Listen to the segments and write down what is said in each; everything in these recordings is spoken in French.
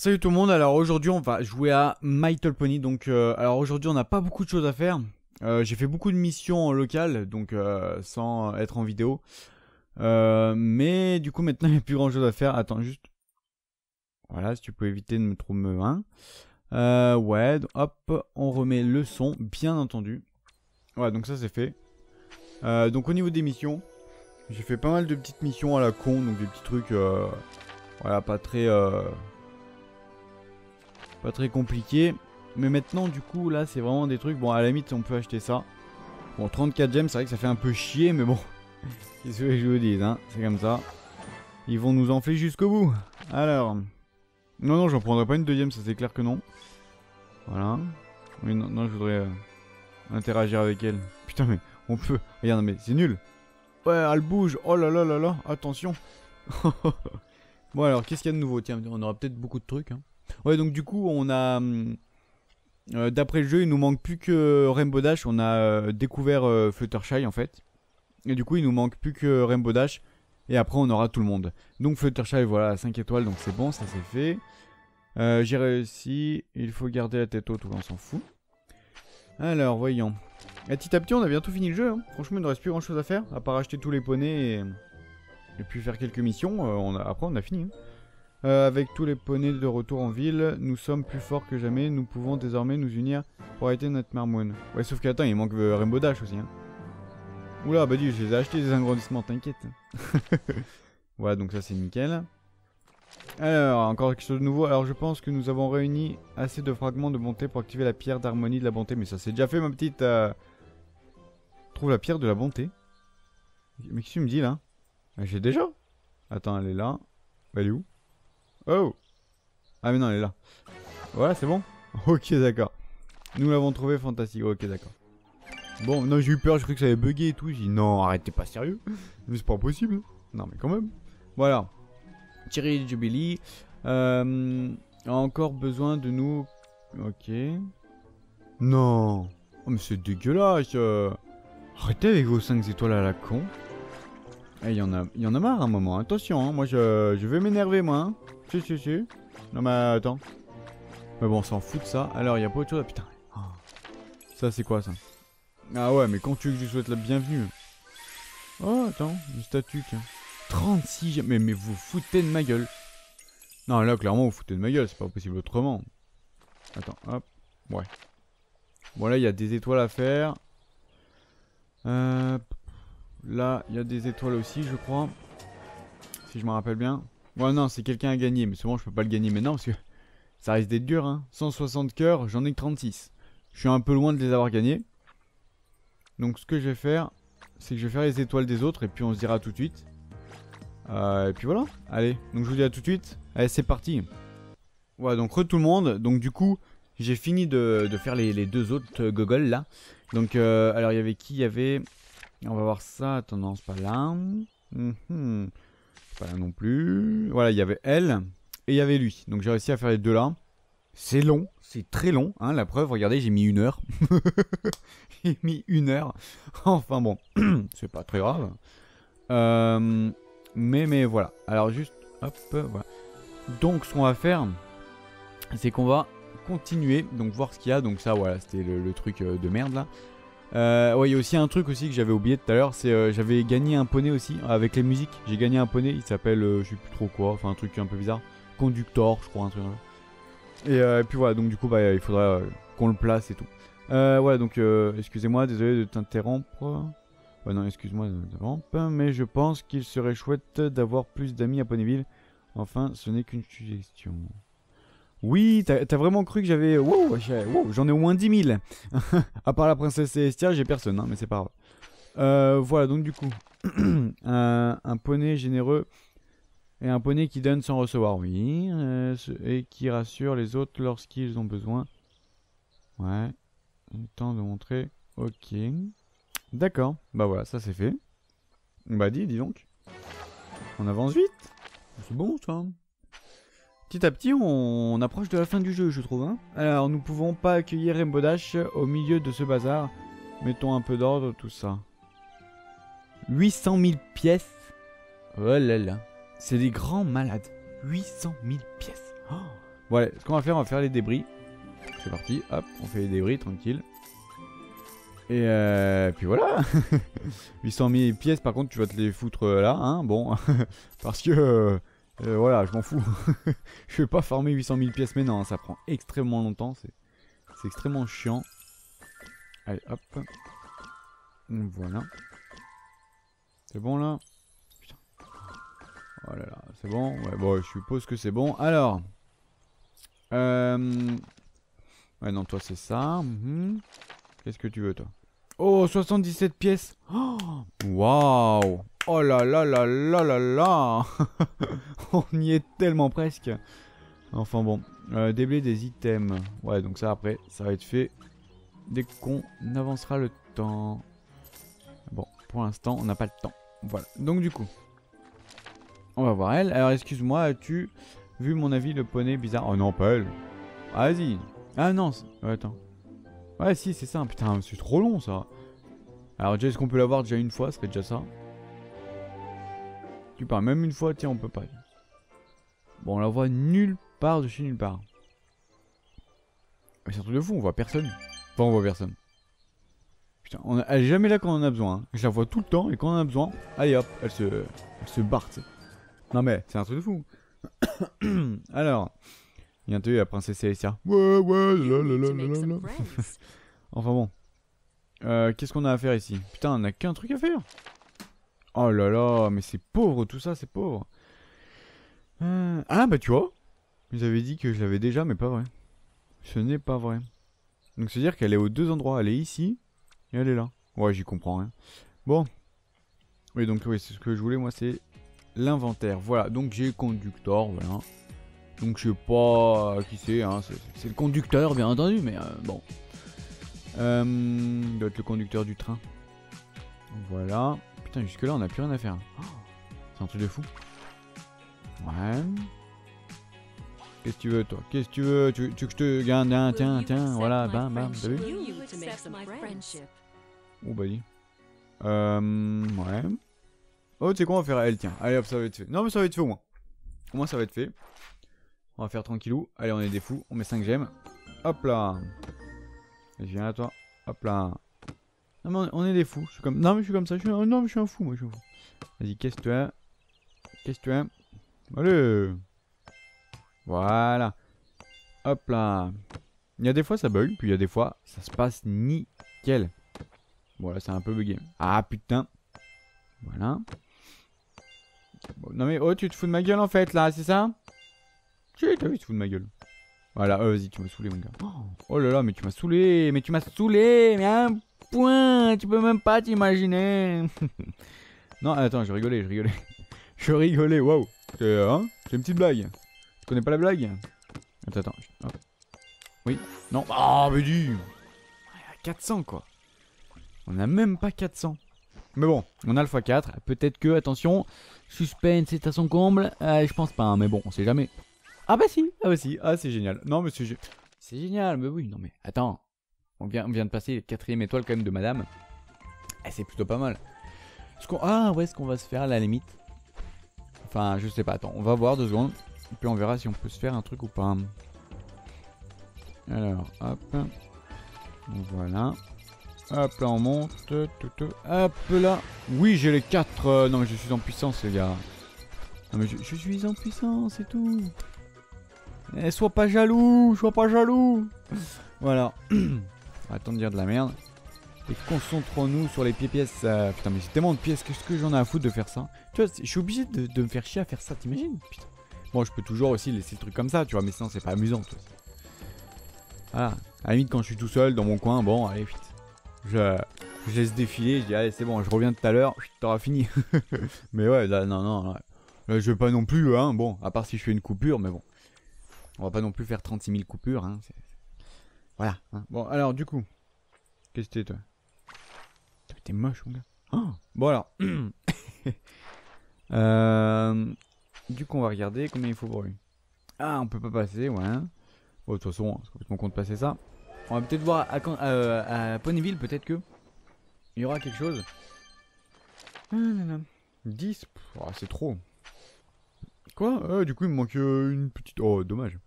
Salut tout le monde, alors aujourd'hui on va jouer à My Little Pony, donc euh, alors aujourd'hui on n'a pas beaucoup de choses à faire, Euh, j'ai fait beaucoup de missions en local, donc euh, sans être en vidéo, Euh, mais du coup maintenant il n'y a plus grand chose à faire, attends juste, voilà si tu peux éviter de me trouver un, euh, ouais, hop, on remet le son, bien entendu, ouais donc ça c'est fait, donc au niveau des missions, j'ai fait pas mal de petites missions à la con, donc des petits trucs, voilà pas très... pas très compliqué. Mais maintenant, du coup, là, c'est vraiment des trucs. Bon, à la limite, on peut acheter ça. Bon, 34 gemmes, c'est vrai que ça fait un peu chier, mais bon. Qu'est-ce que je vous dis, hein C'est comme ça. Ils vont nous enfler jusqu'au bout. Alors. Non, non, j'en prendrai pas une deuxième, ça c'est clair que non. Voilà. Oui, non, non je voudrais euh, interagir avec elle. Putain, mais on peut. Regarde, mais c'est nul. Ouais, elle bouge. Oh là là là là, attention. bon, alors, qu'est-ce qu'il y a de nouveau? Tiens, on aura peut-être beaucoup de trucs. Hein. Ouais, donc du coup, on a. hum, euh, D'après le jeu, il nous manque plus que Rainbow Dash. On a euh, découvert euh, Fluttershy en fait. Et du coup, il nous manque plus que Rainbow Dash. Et après, on aura tout le monde. Donc Fluttershy, voilà, 5 étoiles, donc c'est bon, ça c'est fait. Euh, J'ai réussi. Il faut garder la tête haute, on s'en fout. Alors, voyons. Et petit à petit, on a bientôt fini le jeu. hein. Franchement, il ne reste plus grand chose à faire. À part acheter tous les poneys et, puis faire quelques missions. Après, on a fini. hein. Euh, avec tous les poneys de retour en ville, nous sommes plus forts que jamais. Nous pouvons désormais nous unir pour arrêter notre marmoine. Ouais, sauf qu'attends, il manque euh, Rainbow Dash aussi. Hein. Oula, bah dis, je les ai des agrandissements, t'inquiète. voilà, donc ça c'est nickel. Alors, encore quelque chose de nouveau. Alors, je pense que nous avons réuni assez de fragments de bonté pour activer la pierre d'harmonie de la bonté. Mais ça c'est déjà fait, ma petite. euh, Trouve la pierre de la bonté. Mais qu'est-ce que tu me dis là? Ah, J'ai déjà? Attends, elle est là. Elle est où? Oh Ah mais non, elle est là. Voilà, c'est bon Ok, d'accord. Nous l'avons trouvé fantastique. Ok, d'accord. Bon, non, j'ai eu peur, je croyais que ça avait bugué et tout. J'ai dit non, arrête, t'es pas sérieux Mais c'est pas possible. Non, mais quand même. Voilà. Thierry Jubilee. Euh, a encore besoin de nous. Ok. Non. Oh, mais c'est dégueulasse. euh. Arrêtez avec vos 5 étoiles à la con. Eh, il y en a, y en a marre un moment. Attention, hein, moi je, je vais m'énerver moi. hein. Si, si, si. Non, mais attends. Mais bon, on s'en fout de ça. Alors, il y a pas autre chose. Ah, putain. Oh. Ça, c'est quoi ça? Ah ouais, mais quand tu veux que je souhaite la bienvenue. Oh, attends, une statue, tiens. 36 gemmes. Mais, mais vous foutez de ma gueule. Non, là, clairement, vous foutez de ma gueule. C'est pas possible autrement. Attends, hop. Ouais. Bon, là, il y a des étoiles à faire. Euh, là, il y a des étoiles aussi, je crois. Si je me rappelle bien. Ouais, non, c'est quelqu'un à gagner, mais souvent je peux pas le gagner maintenant parce que ça risque d'être dur. Hein. 160 cœurs, j'en ai que 36. Je suis un peu loin de les avoir gagnés. Donc, ce que je vais faire, c'est que je vais faire les étoiles des autres et puis on se dira tout de suite. Euh, et puis voilà. Allez, donc je vous dis à tout de suite. Allez, c'est parti. Voilà, donc re tout le monde. Donc, du coup, j'ai fini de, faire les, deux autres gogoles là. Donc, euh, alors il y avait qui? Il y avait. On va voir ça. Attends, non, pas là. Mhm. Pas là non plus. Voilà, il y avait elle et il y avait lui. Donc j'ai réussi à faire les deux là. C'est long, c'est très long. Hein, la preuve, regardez, j'ai mis une heure. j'ai mis une heure. Enfin bon, c'est pas très grave. Euh, mais, mais voilà. Alors juste, hop, voilà. Donc ce qu'on va faire, c'est qu'on va continuer, donc voir ce qu'il y a. Donc ça, voilà, c'était le, le truc euh, de merde là. Euh, ouais, il y a aussi un truc aussi que j'avais oublié tout à l'heure, c'est euh, j'avais gagné un poney aussi avec les musiques. J'ai gagné un poney, il s'appelle euh, je sais plus trop quoi, enfin un truc un peu bizarre, Conductor, je crois un truc. Et, euh, et puis voilà, donc du coup bah il faudra euh, qu'on le place et tout. Voilà, donc excusez-moi, désolé de t'interrompre. Non, excuse-moi de t'interrompre, mais je pense qu'il serait chouette d'avoir plus d'amis à Ponyville. Enfin, ce n'est qu'une suggestion. Oui, t'as vraiment cru que j'avais. Wow, j'en ai au moins 10 000. à part la princesse Célestia, j'ai personne, hein, mais c'est pas grave. Euh, voilà, donc du coup, un, poney généreux et un poney qui donne sans recevoir, oui, euh, et qui rassure les autres lorsqu'ils ont besoin. Ouais, temps de montrer. Ok, d'accord, bah voilà, ça c'est fait. Bah dis, dis donc. On avance vite. C'est bon ça. Petit à petit, on, approche de la fin du jeu, je trouve. Hein Alors, nous pouvons pas accueillir Rainbow Dash au milieu de ce bazar. Mettons un peu d'ordre, tout ça. 800 000 pièces. Oh là là. C'est des grands malades. 800 000 pièces. Oh, Voilà, ce qu'on va faire, on va faire les débris. C'est parti, hop, on fait les débris, tranquille. Et euh, puis voilà 800 000 pièces, par contre, tu vas te les foutre euh, là, hein, bon. parce que, euh, euh, voilà, je m'en fous. je vais pas farmer 800 000 pièces, mais non, ça prend extrêmement longtemps, c'est extrêmement chiant. Allez, hop. Voilà. C'est bon là? Putain. Oh là là, c'est bon? Ouais, bon, je suppose que c'est bon. Alors. Euh... Ouais, non, toi c'est ça. Mhm. Qu'est-ce que tu veux, toi? Oh, 77 pièces Oh, Waouh Oh là là là là là là On y est tellement presque. Enfin bon. Euh, déblayer des items. Ouais, donc ça après, ça va être fait dès qu'on avancera le temps. Bon, pour l'instant, on n'a pas le temps. Voilà. Donc du coup, on va voir elle. Alors excuse-moi, as-tu vu mon avis le poney bizarre? Oh non, pas elle. Ah, Vas-y. Ah non. c'est- ouais, attends. Ouais, si, c'est ça. Putain, c'est trop long ça. Alors déjà, est-ce qu'on peut l'avoir déjà une fois Ce serait déjà ça. Tu parles même une fois, tiens, on peut pas. Bon, on la voit nulle part de chez nulle part. Mais c'est un truc de fou, on voit personne. Enfin, on voit personne. Putain, on elle est jamais là quand on en a besoin. hein. Je la vois tout le temps et quand on en a besoin, allez hop, elle se, elle barre. Non mais, c'est un truc de fou. Alors, bientôt la princesse Célestia. Ouais, ouais, la la la. Enfin bon. Euh, Qu'est-ce qu'on a à faire ici? Putain, on a qu'un truc à faire. Oh là là, mais c'est pauvre tout ça, c'est pauvre. Euh, Ah bah tu vois, vous avez dit que je l'avais déjà, mais pas vrai. Ce n'est pas vrai. Donc c'est à dire qu'elle est aux deux endroits. Elle est ici et elle est là. Ouais, j'y comprends rien. Bon. Oui, donc oui, c'est ce que je voulais, moi, c'est l'inventaire. Voilà, donc j'ai conducteur, voilà. Donc je sais pas euh, qui c'est, hein. c'est le conducteur, bien entendu, mais euh, bon. Euh, il doit être le conducteur du train. Voilà. Putain, jusque là, on a plus rien à faire. Oh, c'est un truc de fou. Ouais. Qu'est-ce que tu veux, toi? Qu'est-ce que tu veux? Tu, tu veux que je te gagne Tiens, tiens, accept voilà, bam, bam, t'as vu friends. friendship? Oh, bah dis. Euh, ouais. Oh, tu sais quoi, on va faire elle, tiens. Allez hop, ça va être fait. Non, mais ça va être fait au moins. Au moins, ça va être fait. On va faire tranquillou. Allez, on est des fous. On met 5 gemmes. Hop là. Je viens à toi. Hop là. Non, mais on est des fous. Je suis comme... Non, mais je suis comme ça. Non, mais je suis un fou, moi, je suis. Vas-y, tu as Allez. Voilà. Hop là. Il y a des fois, ça bug. Puis il y a des fois, ça se passe nickel. Bon, là, c'est un peu bugué. Ah, putain. Voilà. Non, mais oh, tu te fous de ma gueule, en fait, là, c'est ça? Si, t'as vu, te fous de ma gueule. Voilà, euh, vas-y, tu m'as saoulé, mon gars. Oh, Oh là là, mais tu m'as saoulé, mais tu m'as saoulé, mais un point, tu peux même pas t'imaginer. non, attends, je rigolais, je rigolais. je rigolais, waouh. C'est hein, c'est une petite blague. Tu connais pas la blague? Attends, attends. hop. Oui, non. Ah, mais dis 400, quoi. On a même pas 400. Mais bon, on a le x4. Peut-être que, attention, suspense est à son comble. Euh, je pense pas, hein, mais bon, on sait jamais. Ah bah si, ah bah si, ah c'est génial. Non mais c'est gé- c'est génial, mais oui, non mais attends. On vient, on vient de passer quatrième étoile quand même de madame. Eh, c'est plutôt pas mal. Ce ah ouais, ce qu'on va se faire à la limite? Enfin, je sais pas, attends, on va voir deux secondes. Et puis on verra si on peut se faire un truc ou pas. Alors, hop. Voilà. Hop là on monte. tout. Hop là. Oui j'ai les 4. Non mais je suis en puissance les gars. Non mais je, suis en puissance c'est tout. Eh, sois pas jaloux, sois pas jaloux. Voilà. Attends de dire de la merde. Et concentrons-nous sur les pieds pièces. euh, putain mais j'ai tellement de pièces, qu'est-ce que j'en ai à foutre de faire ça? Tu vois, je suis obligé de, me faire chier à faire ça, t'imagines? Putain. Bon je peux toujours aussi laisser le truc comme ça, tu vois, mais sinon c'est pas amusant. tu vois. Voilà. À la limite quand je suis tout seul dans mon coin, bon allez vite. Je, laisse défiler, je dis allez c'est bon, je reviens tout à l'heure, t'auras fini. mais ouais, là, non, non, ouais. Là, je vais pas non plus, hein, bon, à part si je fais une coupure, mais bon. On va pas non plus faire 36 000 coupures, hein. Voilà. hein. Bon, alors du coup, qu'est-ce que t'es toi? T'es moche mon gars. Oh, bon alors. Euh, du coup on va regarder combien il faut pour lui. Ah on peut pas passer, ouais. Bon de toute façon, c'est complètement con de passer ça. On va peut-être voir à, euh, à Ponyville, peut-être que il y aura quelque chose. Ah, là, là. 10 Pff, oh, C'est trop. Quoi? Euh, Du coup, il me manque euh, une petite. Oh, dommage.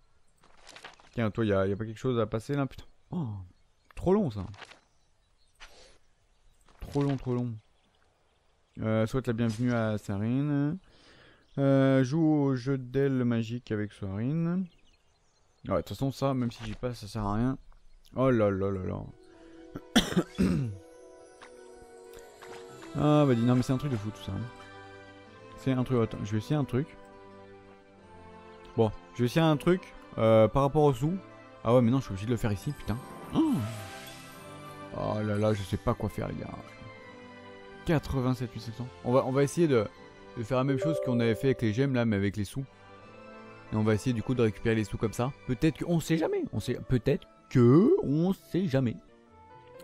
Tiens, toi, y a pas quelque chose à passer là Putain? Oh, trop long ça. Trop long, trop long. Euh, souhaite la bienvenue à Sarine. Euh, joue au jeu d'ailes magique avec Sarine. Ouais, de toute façon, ça, même si j'y passe, ça sert à rien. Oh là là là là. ah, bah dis, non, mais c'est un truc de fou tout ça. C'est un truc. Attends, je vais essayer un truc. Bon, je vais essayer un truc euh, par rapport au sous. Ah ouais, mais non, je suis obligé de le faire ici, putain. Oh, là là, je sais pas quoi faire, les gars. 87 800. On va, on va essayer de, de faire la même chose qu'on avait fait avec les gemmes là, mais avec les sous. Et on va essayer du coup de récupérer les sous comme ça. Peut-être qu'on sait jamais. On sait peut-être que on sait jamais.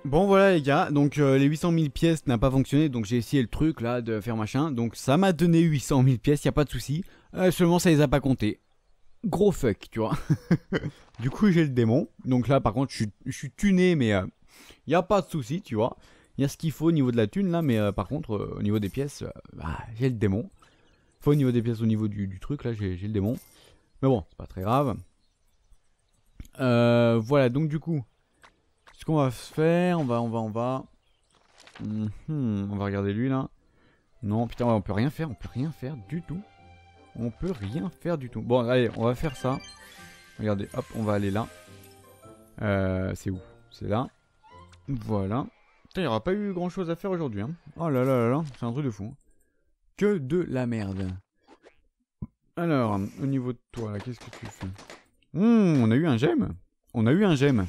Bon voilà les gars, donc euh, les 800 000 pièces n'a pas fonctionné, donc j'ai essayé le truc là de faire machin, donc ça m'a donné 800 000 pièces, y a pas de souci. Euh, seulement ça les a pas comptés. Gros fuck, tu vois. du coup j'ai le démon, donc là par contre je suis, tuné mais euh, y a pas de souci, tu vois. Il y a ce qu'il faut au niveau de la thune là, mais euh, par contre, euh, au niveau des pièces, bah, j'ai le démon. Faut au niveau des pièces, au niveau du, truc là, j'ai le démon. Mais bon, c'est pas très grave. voilà, donc du coup, ce qu'on va faire, on va, on va, on va. Mhm, on va regarder lui là. Non, putain, on peut rien faire, on peut rien faire du tout. On peut rien faire du tout. Bon, allez, on va faire ça. Regardez, hop, on va aller là. c'est où? C'est là. Voilà. Putain, il n'y aura pas eu grand chose à faire aujourd'hui. Hein. Oh là là là là, c'est un truc de fou. Que de la merde. Alors, au niveau de toi, qu'est-ce que tu fais? Hmm, On a eu un gemme. On a eu un gemme.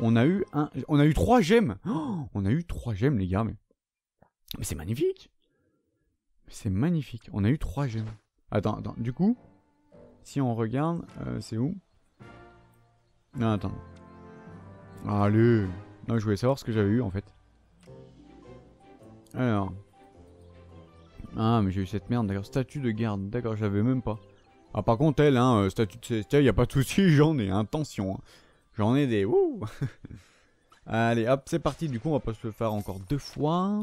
On a eu un... On a eu trois gemmes. Oh, on a eu trois gemmes, les gars. Mais, mais c'est magnifique. C'est magnifique. On a eu trois gemmes. Attends, attends. Du coup, si on regarde, euh, c'est où? Non, attends. Allez. Non, je voulais savoir ce que j'avais eu en fait. Alors. Ah, mais j'ai eu cette merde, d'accord. Statut de garde, d'accord, j'avais même pas. Ah, par contre, elle, hein, euh, statut de célestial, y a pas de souci, j'en ai, intention. Hein. J'en ai des. Wouh Allez, hop, c'est parti. Du coup, on va pas se le faire encore deux fois.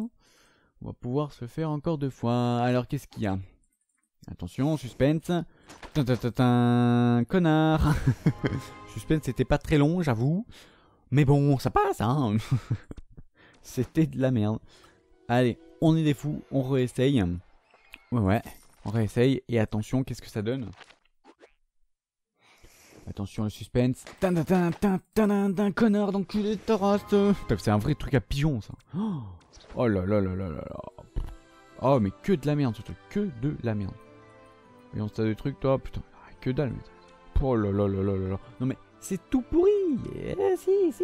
On va pouvoir se faire encore deux fois. Alors, qu'est-ce qu'il y a? Attention, suspense. Tin, connard. suspense, c'était pas très long, j'avoue. Mais bon, ça passe, hein. C'était de la merde. Allez, on est des fous, on réessaye. Ouais, ouais, on réessaye. Et attention, qu'est-ce que ça donne? Attention, le suspense. Tin, connard d'enculé de Tarast. C'est un vrai truc à pigeon, ça. Oh là là là là là là. Oh, mais que de la merde, ce truc. Que de la merde. Et on se de trucs, toi, putain. Que dalle, mais. Oh là là là là là. Non, mais c'est tout pourri. Eh, si, si.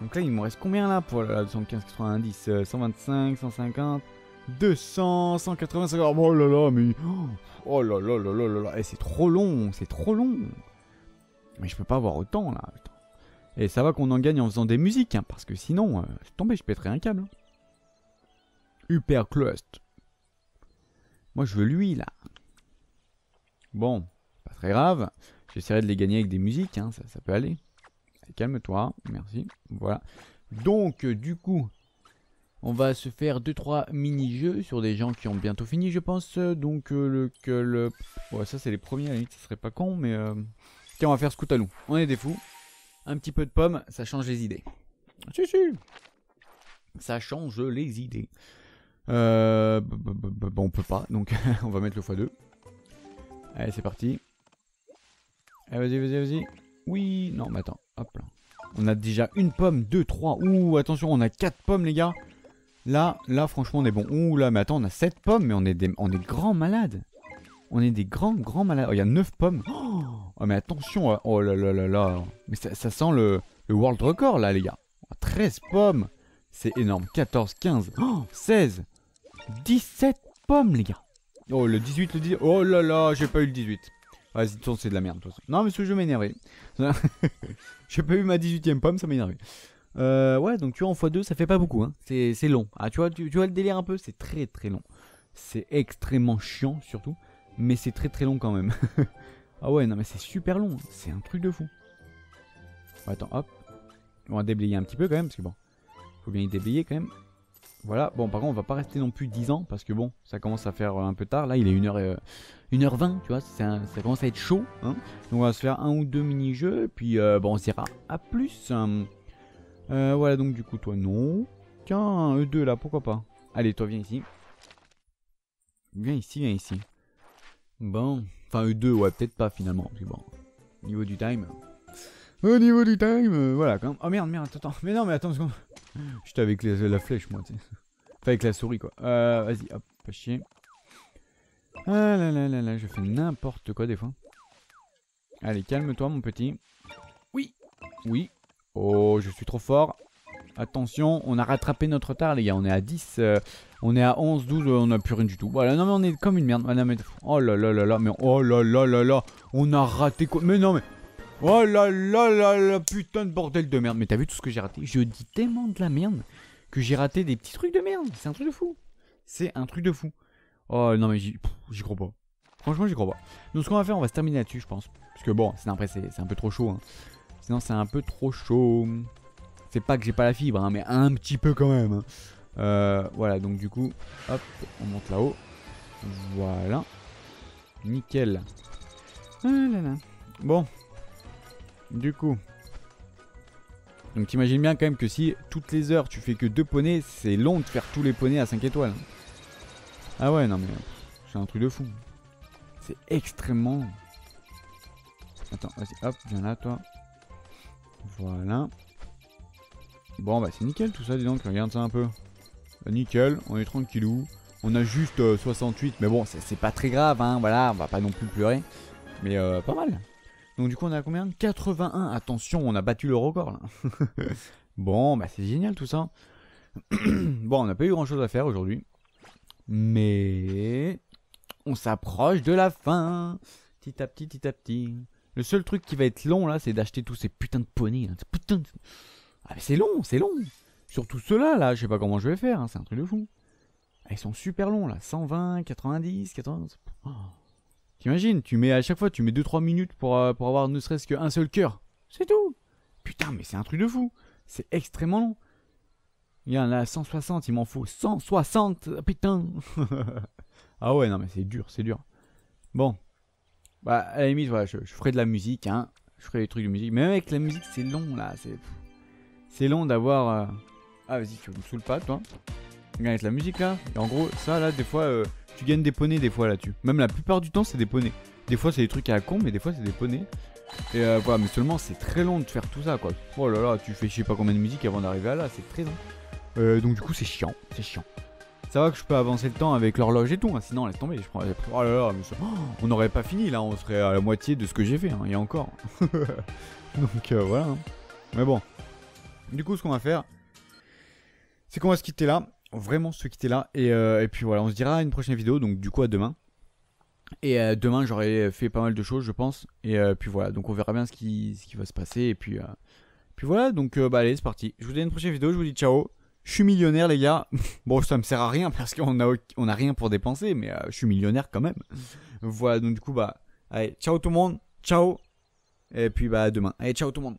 Donc là, il me reste combien là pour la 215, 90, 125, 150, 200, 180, Oh là là, mais. Oh là là là là là là. Eh, c'est trop long, c'est trop long. Mais je peux pas avoir autant là. Et ça va qu'on en gagne en faisant des musiques, hein, parce que sinon, euh, je tombé, je pèterais un câble. Hyper Clust. Moi, je veux lui là. Bon, pas très grave. J'essaierai de les gagner avec des musiques, hein, ça, peut aller. Calme-toi, merci. Voilà. Donc, euh, du coup, on va se faire 2-3 mini-jeux sur des gens qui ont bientôt fini, je pense. Donc, euh, le, que le... Ouais, ça, c'est les premiers, à la limite, ça serait pas con, mais... Euh... Tiens, on va faire à loup. On est des fous. Un petit peu de pomme, ça change les idées. Si, si. Ça change les idées. Euh... Bon, on peut pas, donc on va mettre le x2. Allez, c'est parti. Allez, vas-y, vas-y, vas-y. Oui, non, mais attends, hop là. On a déjà une pomme, deux, trois. Ouh, attention, on a quatre pommes, les gars. Là, là, franchement, on est bon. Ouh là, mais attends, on a sept pommes, mais on est des, on est grands malades. On est des grands, grands malades. Oh, il y a neuf pommes. Oh, mais attention, hein. oh là là là là. Mais ça, sent le, le world record, là, les gars. 13 pommes. C'est énorme. 14, 15, 16, 17 pommes, les gars. Oh, le 18, le 18. Oh là là, j'ai pas eu le 18. Vas-y, c'est de la merde, de. Non, mais ce jeu m'énervé. J'ai pas eu ma 18ème pomme, ça m'énervait. Euh, ouais, donc tu vois, en x2, ça fait pas beaucoup. Hein. C'est long. Ah, tu vois, tu, vois le délire un peu? C'est très très long. C'est extrêmement chiant, surtout. Mais c'est très très long quand même. ah ouais, non, mais c'est super long. C'est un truc de fou. attends, hop. On va déblayer un petit peu quand même, parce que bon, faut bien y déblayer quand même. Voilà, bon par contre on va pas rester non plus 10 ans parce que bon ça commence à faire un peu tard. Là il est 1h, 1h20 tu vois, ça commence à être chaud. Hein. Donc on va se faire un ou deux mini-jeux puis euh, bon on s'ira à plus. Euh, voilà donc du coup toi non. Tiens, E2 là, pourquoi pas. Allez toi viens ici. Viens ici, viens ici. Bon, enfin E2 ouais peut-être pas finalement. bon, niveau du time. Au niveau du time, euh, voilà quand même. Oh merde, merde, attends, mais non mais attends une seconde. J'étais avec la flèche, moi, tu sais. Enfin, avec la souris, quoi. Euh, vas-y, hop, pas chier. Ah là là là là, je fais n'importe quoi des fois. Allez, calme-toi, mon petit. Oui, oui. Oh, je suis trop fort. Attention, on a rattrapé notre retard, les gars. On est à 10, euh, on est à 11, 12, on a plus rien du tout. Voilà, non, mais on est comme une merde. Oh là là là là, mais oh là là là là. On a raté quoi? Mais non, mais Oh là là là là, putain de bordel de merde. Mais t'as vu tout ce que j'ai raté? Je dis tellement de la merde que j'ai raté des petits trucs de merde. C'est un truc de fou. C'est un truc de fou. Oh non mais j'y crois pas. Franchement j'y crois pas. Donc ce qu'on va faire, on va se terminer là-dessus je pense. Parce que bon, sinon après c'est un peu trop chaud. Hein. Sinon c'est un peu trop chaud. C'est pas que j'ai pas la fibre, hein, mais un petit peu quand même. Hein. Euh, voilà, donc du coup, hop, on monte là-haut. Voilà. Nickel. Ah là là. Bon, du coup. Donc t'imagines bien quand même que si toutes les heures tu fais que deux poneys, c'est long de faire tous les poneys à 5 étoiles. Ah ouais, non mais c'est un truc de fou. C'est extrêmement Attends, vas-y, hop, viens là toi. Voilà. Bon bah c'est nickel tout ça, dis donc, regarde ça un peu. Bah, nickel, on est tranquillou. On a juste 68, euh, mais bon, c'est pas très grave, hein, voilà, on va pas non plus pleurer. Mais euh, pas mal. Donc du coup on a combien? 81. Attention, on a battu le record là. bon, bah c'est génial tout ça. bon, on n'a pas eu grand chose à faire aujourd'hui. Mais on s'approche de la fin. Petit à petit, petit à petit. Le seul truc qui va être long là, c'est d'acheter tous ces putains de poneys. Putain Ah mais c'est long, c'est long. Surtout ceux-là, là, je sais pas comment je vais faire, hein, c'est un truc de fou. Ah, ils sont super longs là, 120, 90, 80. T'imagines, tu mets à chaque fois, tu mets 2-3 minutes pour, euh, pour avoir ne serait-ce qu'un seul cœur. C'est tout. Putain, mais c'est un truc de fou. C'est extrêmement long. Il y en a 160, il m'en faut 160. Putain. ah ouais, non, mais c'est dur, c'est dur. Bon. Bah, à la limite, voilà, je, ferai de la musique, hein. Je ferai des trucs de musique. Mais même avec la musique, c'est long, là. C'est, c'est long d'avoir... Euh, ah, vas-y, tu me saoules pas, toi. Regarde la musique, là. Et en gros, ça, là, des fois... Euh, tu gagnes des poneys des fois là-dessus. Même la plupart du temps, c'est des poneys. Des fois, c'est des trucs à la con, mais des fois, c'est des poneys. Et euh, voilà, mais seulement, c'est très long de faire tout ça, quoi. Oh là là, tu fais je sais pas combien de musique avant d'arriver à là, c'est très long. Euh, donc, du coup, c'est chiant, c'est chiant. Ça va que je peux avancer le temps avec l'horloge et tout, hein. sinon, laisse tomber. Je prends... Oh là là, oh, on n'aurait pas fini là, on serait à la moitié de ce que j'ai fait, hein, et encore. donc, euh, voilà. Hein. Mais bon. Du coup, ce qu'on va faire, c'est qu'on va se quitter là vraiment se quitter là. Euh, et, puis voilà, on se dira à une prochaine vidéo, donc du coup à demain. Et euh, demain, j'aurai fait pas mal de choses, je pense. Et euh, puis voilà, donc on verra bien ce qui, ce qui va se passer. Et puis, puis voilà, donc bah allez, c'est parti. Je vous dis à une prochaine vidéo, je vous dis ciao. Je suis millionnaire, les gars. bon, ça me sert à rien parce qu'on a, on a rien pour dépenser, mais je suis millionnaire quand même. voilà, donc du coup, bah, allez, ciao tout le monde. Ciao. Et puis bah demain. Allez, ciao tout le monde.